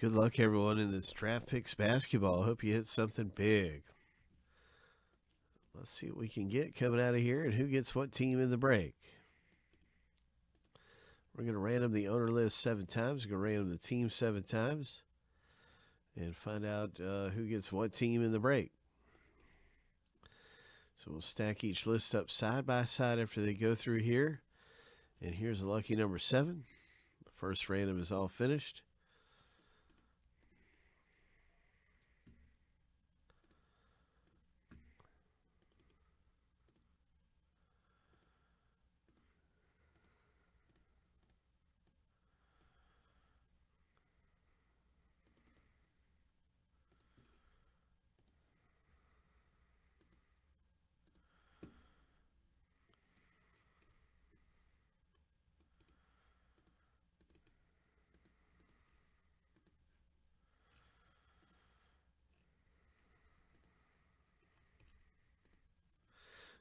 Good luck, everyone, in this draft picks basketball. Hope you hit something big. Let's see what we can get coming out of here and who gets what team in the break. We're going to random the owner list seven times. We're going to random the team seven times and find out uh, who gets what team in the break. So we'll stack each list up side by side after they go through here. And here's a lucky number seven. The first random is all finished.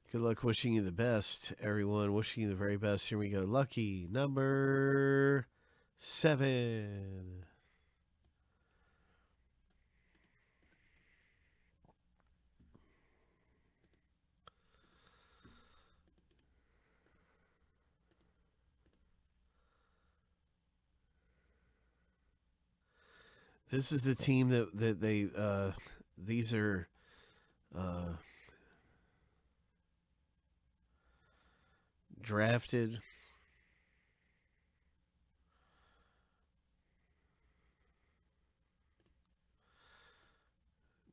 Good luck wishing you the best, everyone. Wishing you the very best. Here we go. Lucky number seven. This is the team that, that they, uh, these are, uh, drafted.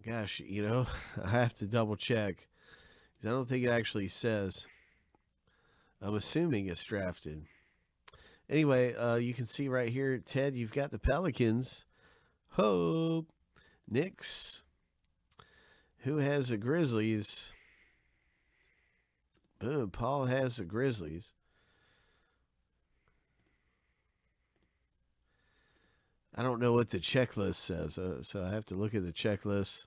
Gosh, you know, I have to double check. because I don't think it actually says. I'm assuming it's drafted. Anyway, uh, you can see right here, Ted, you've got the Pelicans. Hope. Knicks. Who has the Grizzlies? Boom. Paul has the Grizzlies. I don't know what the checklist says, uh, so I have to look at the checklist.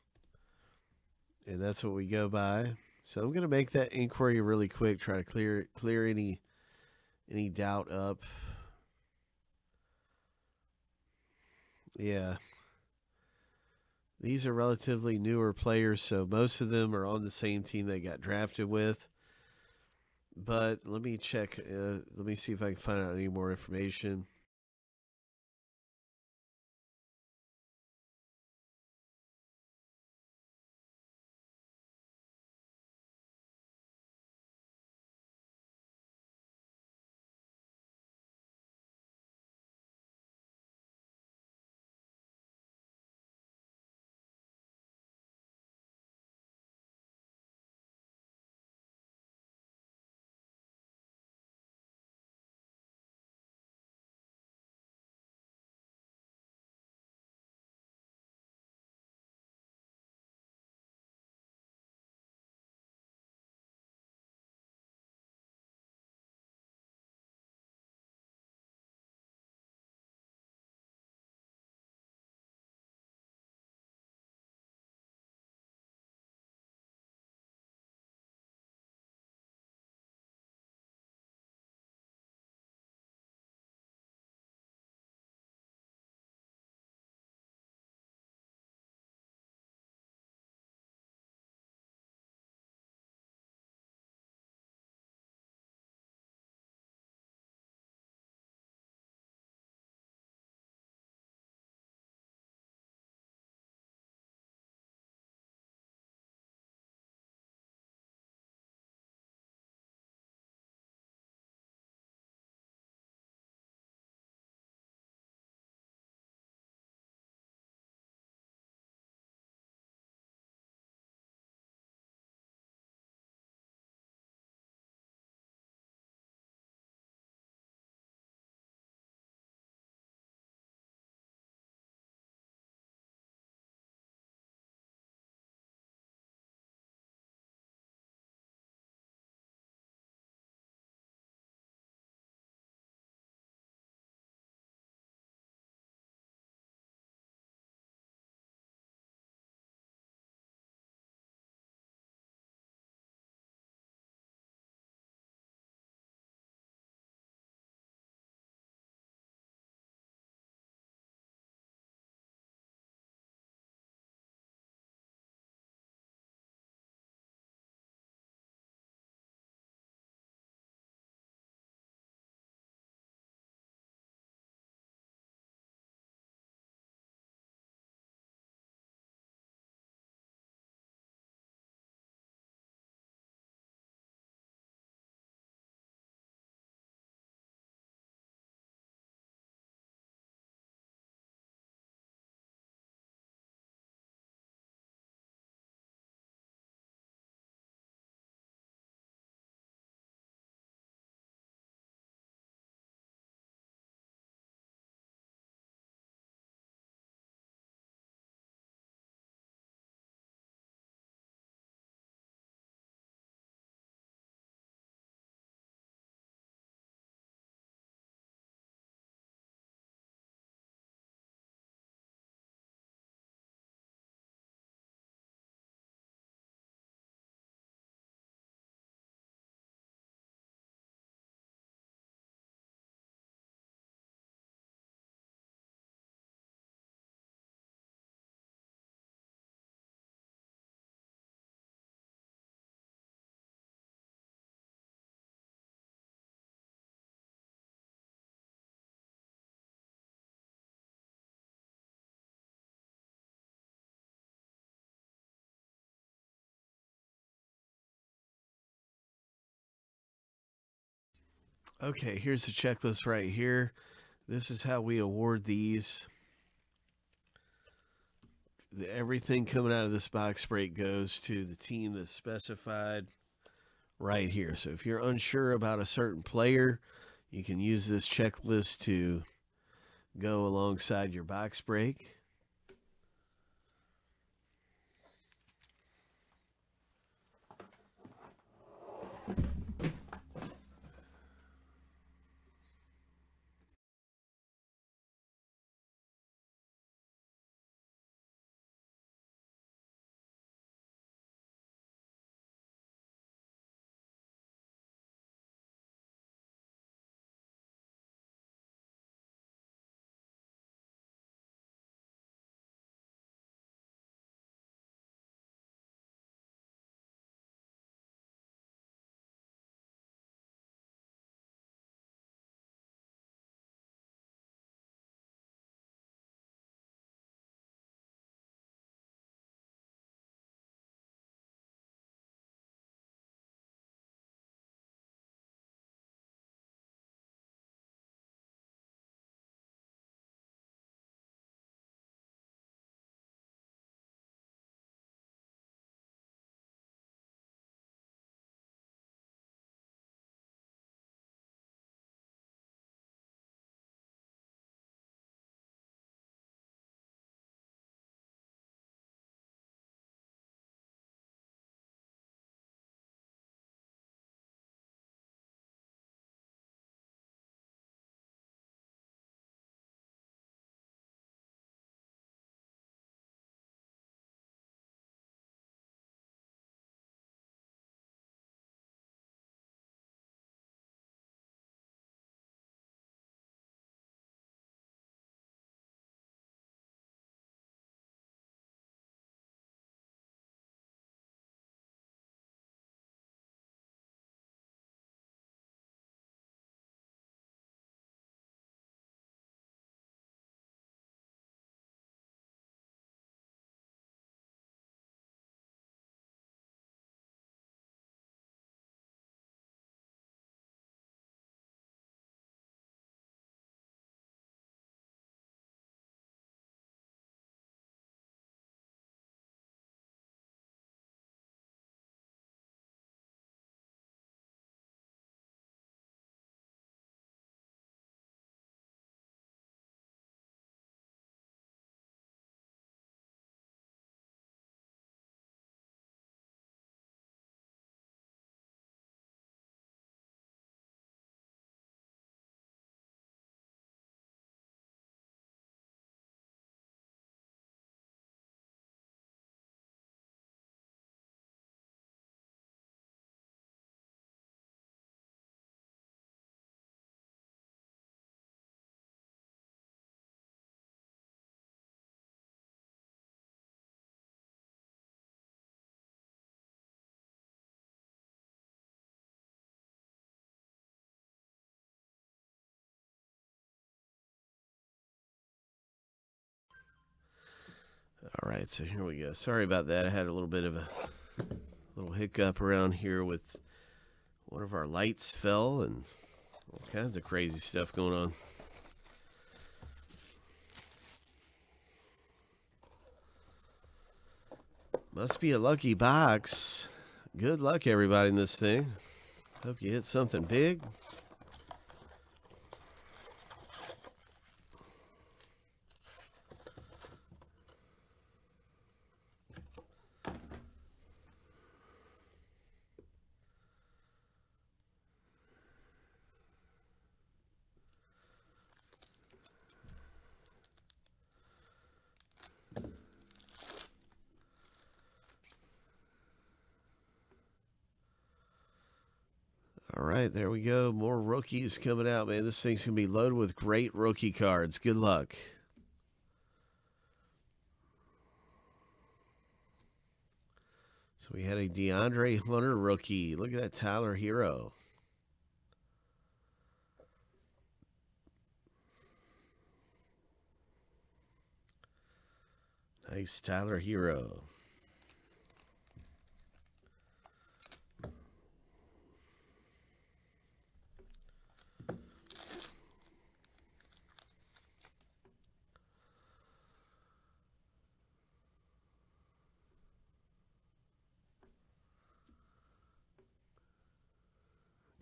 And that's what we go by. So I'm going to make that inquiry really quick, try to clear clear any any doubt up. Yeah. These are relatively newer players, so most of them are on the same team they got drafted with. But let me check. Uh, let me see if I can find out any more information. Okay, here's the checklist right here. This is how we award these. The, everything coming out of this box break goes to the team that's specified right here. So if you're unsure about a certain player, you can use this checklist to go alongside your box break. All right, so here we go. Sorry about that. I had a little bit of a little hiccup around here with one of our lights fell and all kinds of crazy stuff going on. Must be a lucky box. Good luck, everybody, in this thing. Hope you hit something big. All right, there we go. More rookies coming out, man. This thing's going to be loaded with great rookie cards. Good luck. So we had a DeAndre Hunter rookie. Look at that Tyler Herro. Nice Tyler Herro.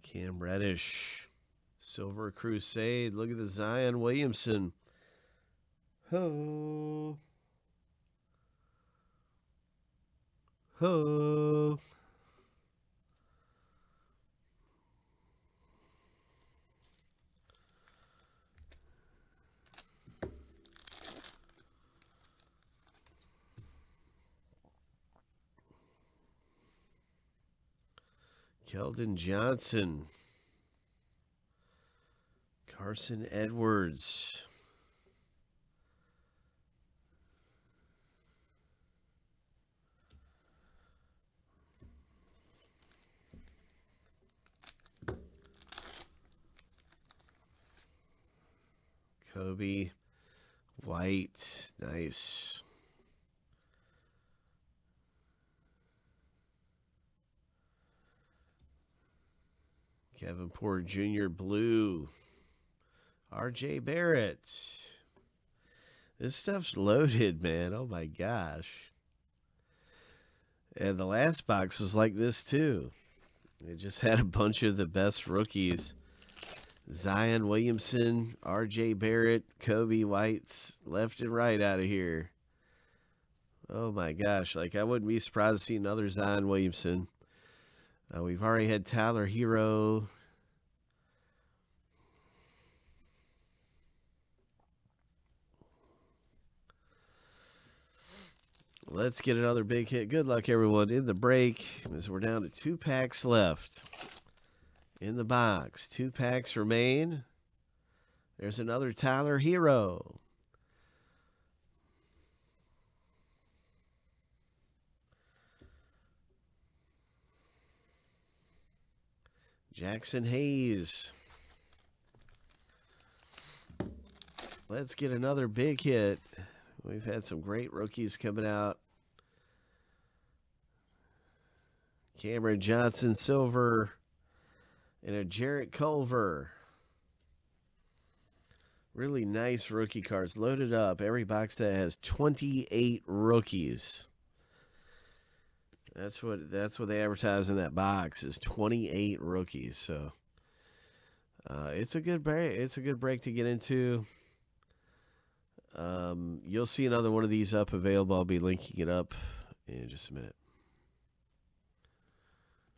Cam Reddish. Silver Crusade. Look at the Zion Williamson. Ho. Ho. Keldon Johnson. Carson Edwards. Coby White. Nice. Kevin Porter Jr. Blue. RJ Barrett. This stuff's loaded, man. Oh my gosh. And the last box was like this too. It just had a bunch of the best rookies. Zion Williamson, RJ Barrett, Coby Whites, left and right out of here. Oh my gosh. Like I wouldn't be surprised to see another Zion Williamson. Uh, we've already had Tyler Herro. Let's get another big hit. Good luck, everyone, in the break as we're down to two packs left in the box. Two packs remain. There's another Tyler Herro. Jaxson Hayes. Let's get another big hit. We've had some great rookies coming out. Cameron Johnson Silver and a Jarrett Culver. Really nice rookie cards loaded up. Every box that has 28 rookies. That's what that's what they advertise in that box is 28 rookies. So uh, it's a good break. It's a good break to get into. Um, you'll see another one of these up available. I'll be linking it up in just a minute.